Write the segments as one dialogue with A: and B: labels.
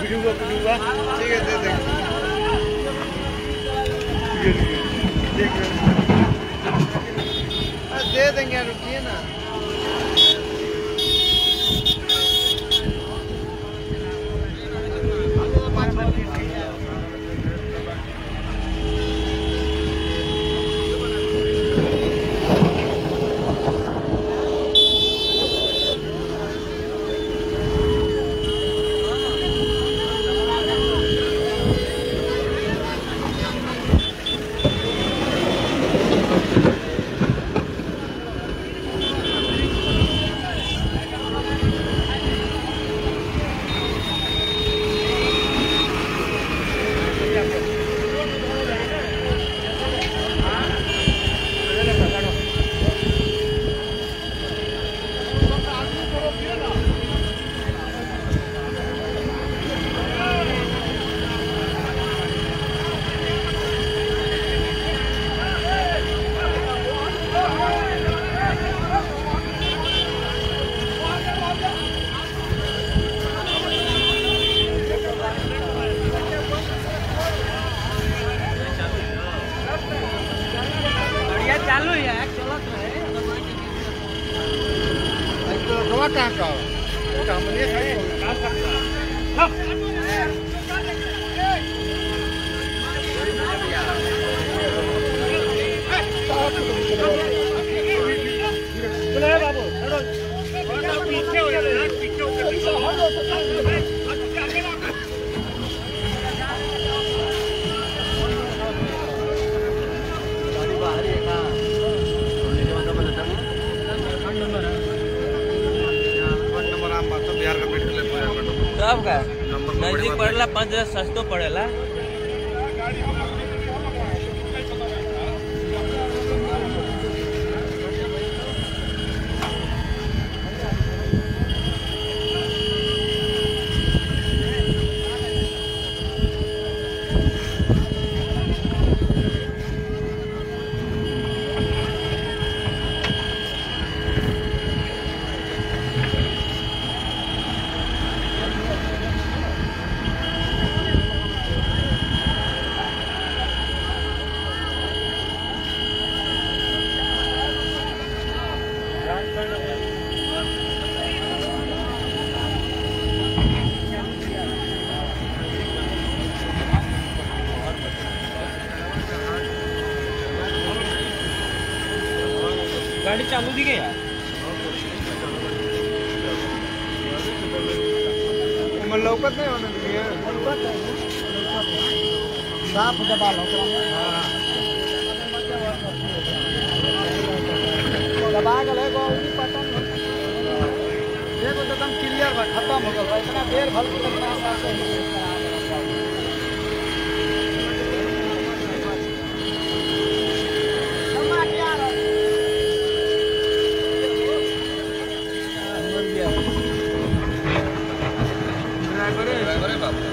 A: ठीक है दे देंगे।
B: ठीक है ठीक
A: है। दे देंगे रुकिए ना।
C: नजदीक पड़ेला पाँच गाड़ी चालू दी गई
A: उमर लौकत नहीं होने दिए साफ़ दबा लो दबा गए गौरी पतन देखो तो एकदम क्लियर बा खत्म हो गया। इतना देर भल साफ़ से
B: कार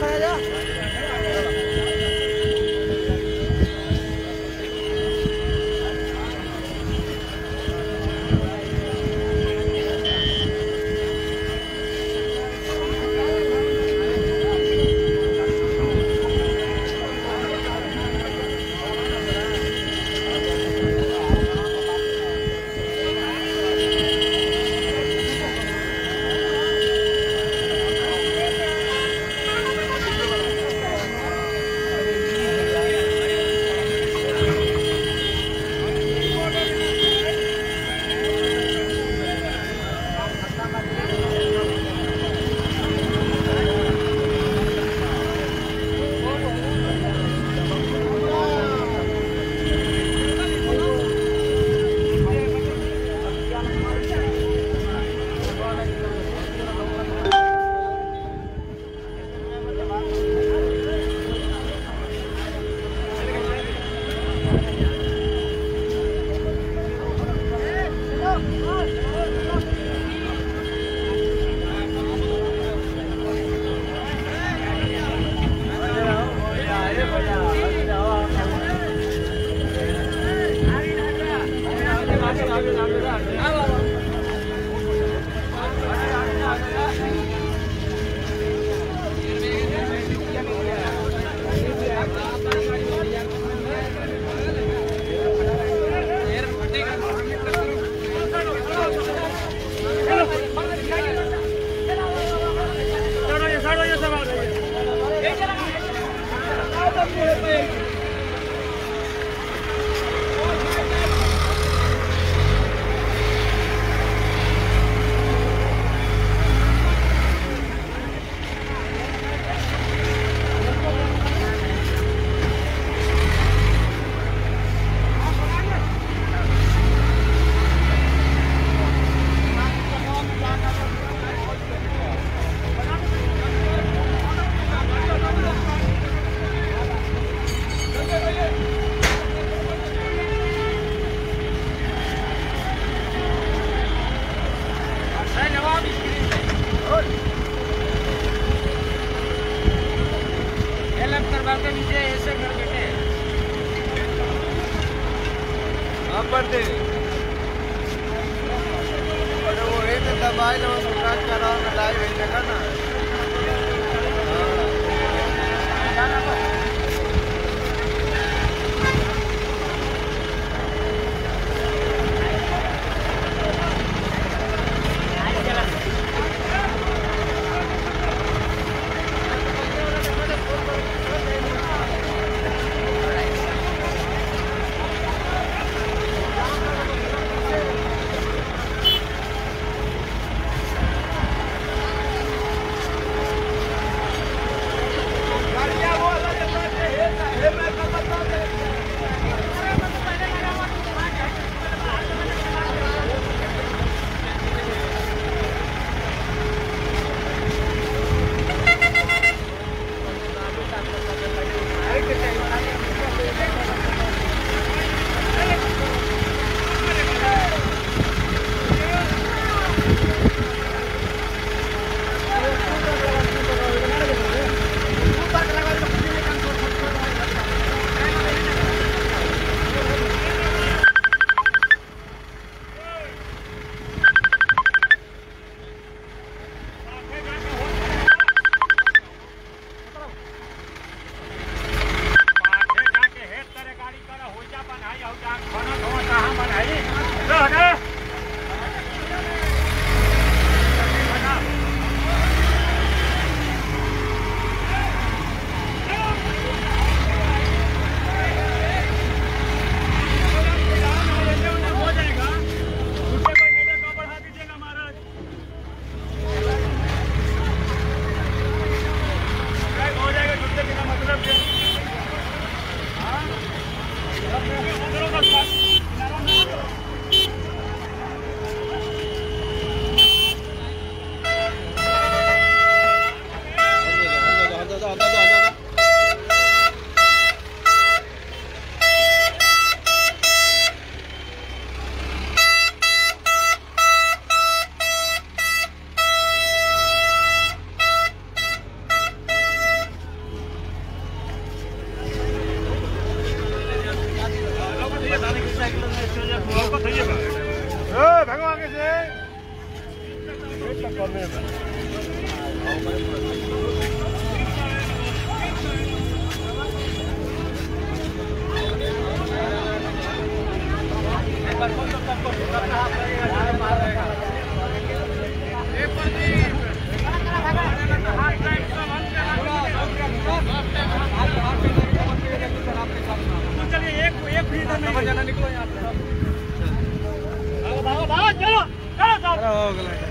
A: चलो खाया
B: 예,
A: 방금한 개씩.
B: 일단
A: 꺼내. 빨리 꺼져, 꺼져, 꺼져. ಹೋಗಲ್ಲ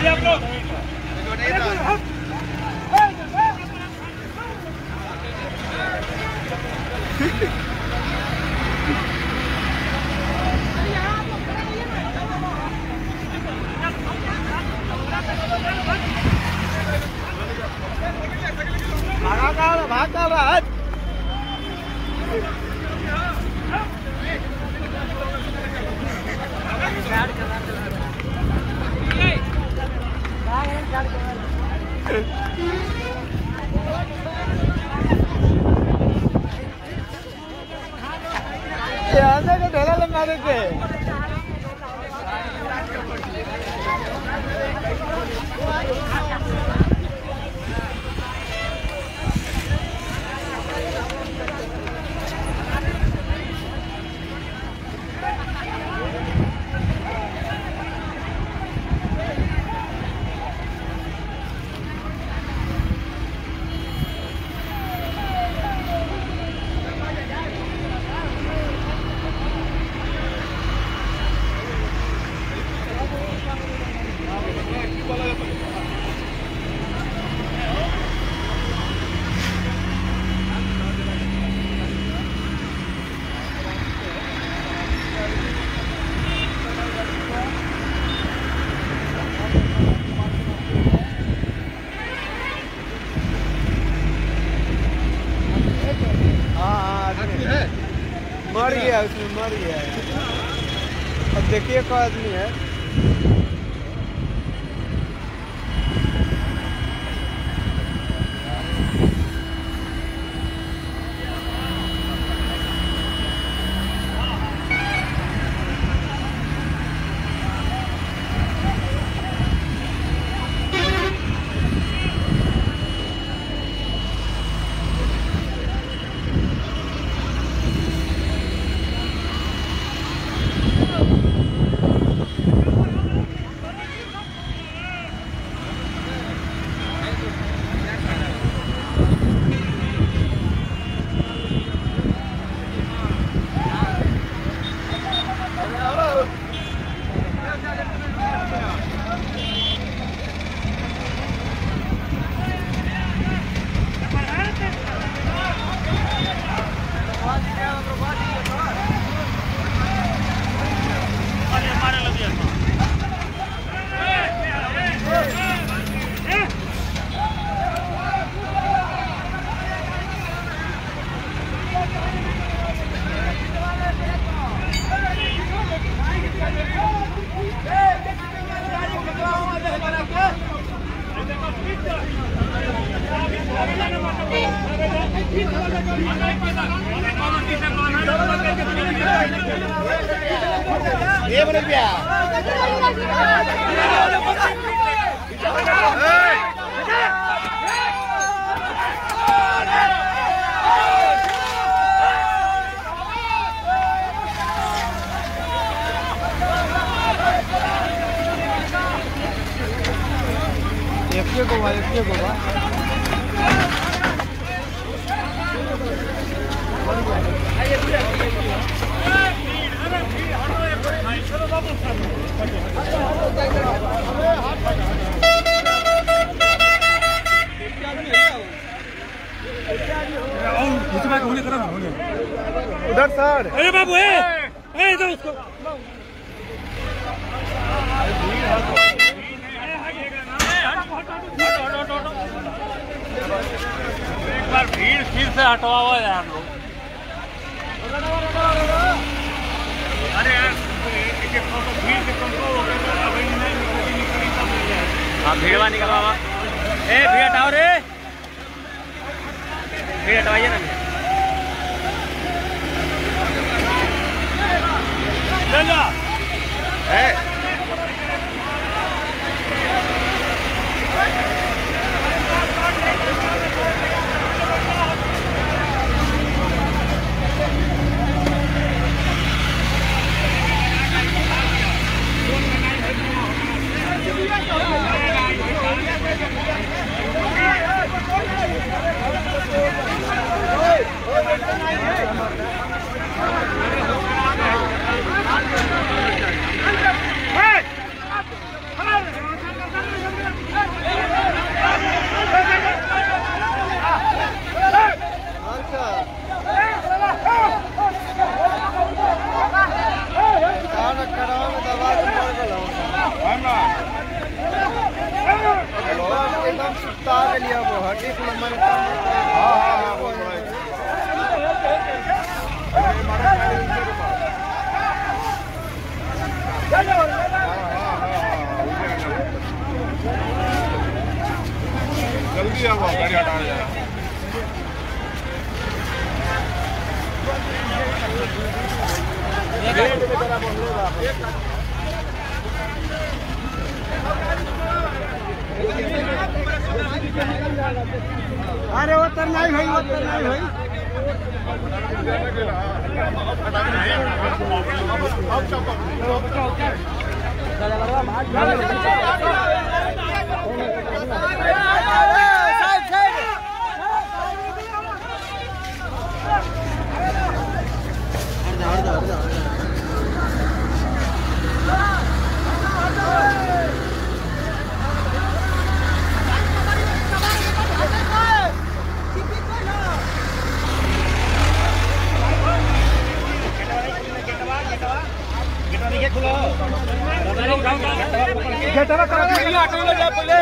A: diablo! nada a ver. मर गया अब देखिए एक आदमी है। को को उधर सर
B: अरे बाबू ए ए इधर उसको एक बार फिर से हटवाओ यार लोग। अरे यार एक फ़ोटो भीड़ से कंट्रोल हो निकली निकली जाएगा
C: हाँ भीड़ वहाँ निकलवा ए भीड़ हटाओ रे। भीड़ हटवाइए ना।
B: ले लो
A: गलो एकदम सुस्ता गेलिए वो हड्डी के मन
D: जल्दी आओ गाड़ी हटा जाए
A: अरे वो तर नहीं भाई वो तर नहीं भाई। गेटवा करा के ऑटो ले जा पहले।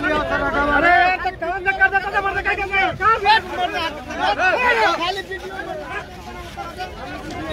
A: अरे तो क्या